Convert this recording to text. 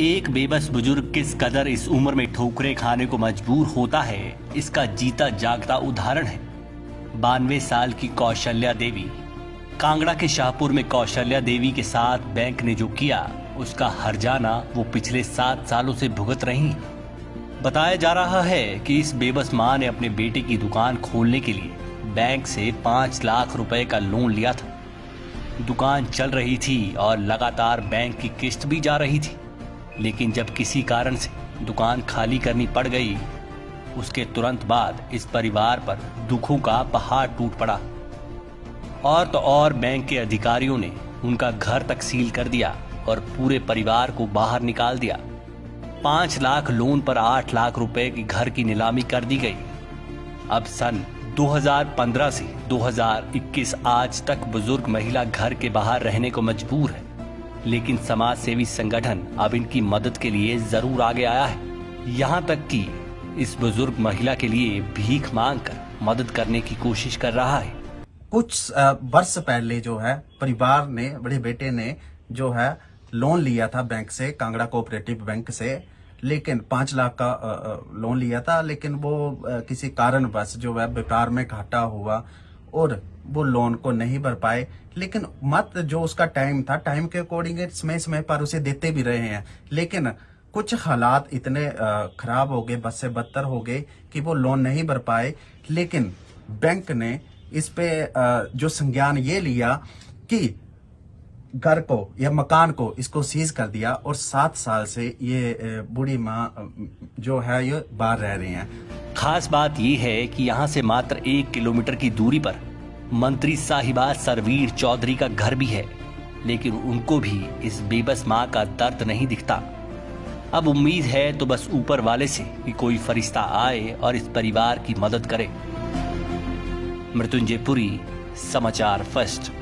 एक बेबस बुज़ुर्ग किस कदर इस उम्र में ठोकरे खाने को मजबूर होता है, इसका जीता जागता उदाहरण है। बानवे साल की कौशल्या देवी। कांगड़ा के शाहपुर में कौशल्या देवी के साथ बैंक ने जो किया, उसका हर जाना वो पिछले सात सालों से भुगत रही। बताया जा रहा है कि इस बेबस माँ ने अपने बेटे की दुकान खोलने के लिए बैंक से पाँच लाख रुपए का लोन लिया था। दुकान चल रही थी और लगातार बैंक की किस्त भी जा रही थी। लेकिन जब किसी कारण से दुकान खाली करनी पड़ गई, उसके तुरंत बाद इस परिवार पर दुखों का पहाड़ टूट पड़ा। और तो और बैंक के अधिकारियों ने उनका घर तक सील कर दिया और पूरे परिवार को बाहर निकाल दिया। पाँच लाख लोन पर आठ लाख रुपए की घर की नीलामी कर दी गई। अब सन 2015 से 2021 आज तक बुज़ुर्ग महिला घर के बाहर रहने को मजबूर है। लेकिन समाज सेवी संगठन अब इनकी मदद के लिए ज़रूर आगे आया है। यहाँ तक कि इस बुज़ुर्ग महिला के लिए भीख मांग कर मदद करने की कोशिश कर रहा है। कुछ वर्ष पहले जो है, परिवार ने, बड़े बेटे ने जो है लोन लिया था बैंक से, कांगड़ा कोऑपरेटिव बैंक से, लेकिन पाँच लाख का लोन लिया था, लेकिन वो किसी कारण बस जो है, व्यापार में घाटा हुआ और वो लोन को नहीं भर पाए। लेकिन मत जो उसका टाइम था टाइम के अकॉर्डिंग समय समय पर उसे देते भी रहे हैं। लेकिन कुछ हालात इतने खराब हो गए बद से बदतर हो गए कि वो लोन नहीं भर पाए। लेकिन बैंक ने इस पे जो संज्ञान ये लिया कि घर को या मकान को इसको सीज कर दिया और सात साल से ये बूढ़ी माँ जो है, ये बाहर रह रही हैं। खास बात यह है कि यहाँ से मात्र एक किलोमीटर की दूरी पर मंत्री साहिबा सरवीर चौधरी का घर भी है, लेकिन उनको भी इस बेबस माँ का दर्द नहीं दिखता। अब उम्मीद है तो बस ऊपर वाले से कि कोई फरिश्ता आए और इस परिवार की मदद करे। मृत्युंजय पुरी, समाचार फ़र्स्ट।